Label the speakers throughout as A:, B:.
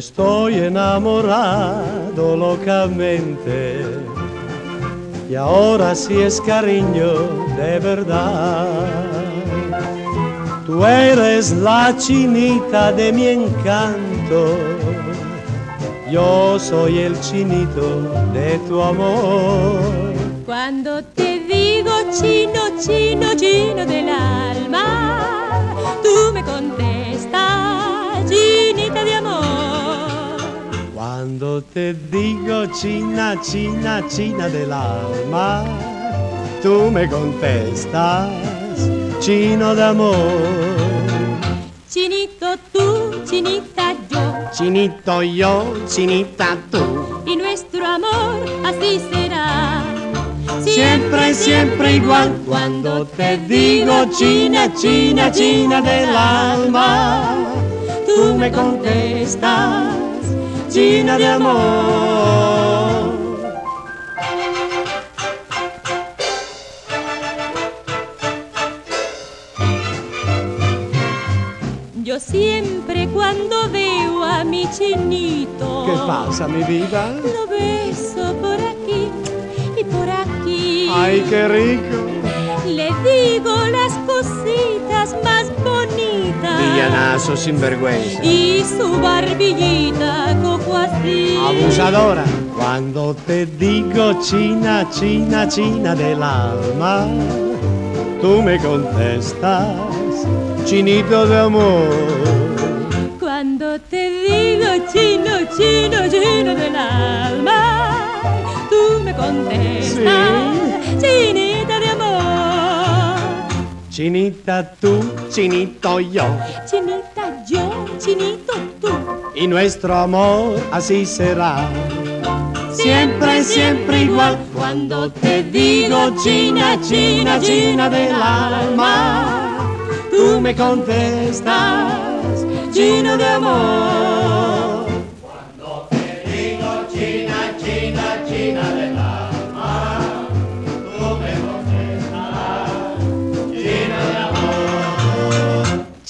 A: estoy enamorado locamente y ahora sí es cariño de verdad. Tú eres la chinita de mi encanto, yo soy el chinito de tu amor.
B: Cuando te digo chino, chino, chino del alma, tú me contestas,
A: Cuando te digo china, china, china del alma, tú me contestas, chino de amor.
B: Chinito tú, chinita yo,
A: Chinito yo, chinita tú,
B: y nuestro amor así será.
A: siempre, siempre igual. Cuando te digo china, china, china del alma, tú me contestas, china de amor.
B: Yo siempre cuando veo a mi chinito,
A: ¿Qué pasa, mi vida?
B: Lo beso por aquí y por aquí.
A: Ay, qué rico.
B: Le digo
A: Villanazo sinvergüenza.
B: Y su barbillita cojo así.
A: Abusadora. Cuando te digo china, china, china del alma, tú me contestas, chinito
B: de amor.
A: Chinita tú, chinito yo,
B: Chinita yo, chinito tú.
A: y nuestro amor así será. Siempre, siempre igual. Cuando te digo china, china, china del alma, tú me contestas, chino de amor.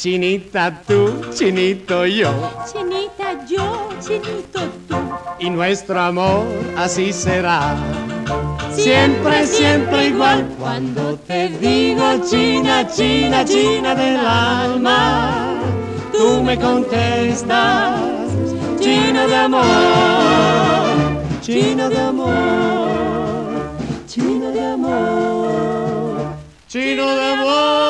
A: Chinita tú, chinito yo,
B: Chinita yo, chinito tú.
A: y nuestro amor así será. Siempre, siempre igual. Cuando te digo china, china, china del alma, tú me contestas, chino de amor, chino de amor, chino de amor, chino de amor.